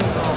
음.